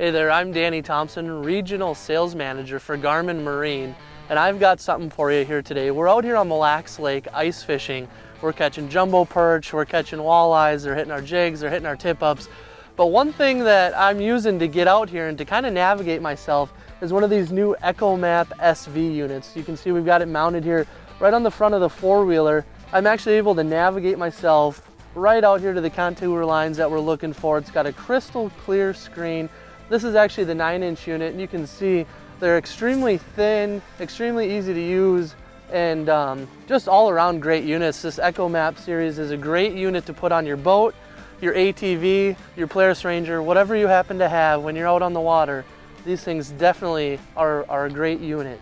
Hey there, I'm Danny Thompson, Regional Sales Manager for Garmin Marine, and I've got something for you here today. We're out here on Mille Lacs Lake ice fishing. We're catching jumbo perch, we're catching walleyes, they're hitting our jigs, they're hitting our tip-ups. But one thing that I'm using to get out here and to kind of navigate myself is one of these new EchoMap SV units. You can see we've got it mounted here right on the front of the four-wheeler. I'm actually able to navigate myself right out here to the contour lines that we're looking for. It's got a crystal clear screen this is actually the nine inch unit and you can see they're extremely thin, extremely easy to use, and um, just all around great units. This EchoMap series is a great unit to put on your boat, your ATV, your Polaris Ranger, whatever you happen to have when you're out on the water. These things definitely are, are a great unit.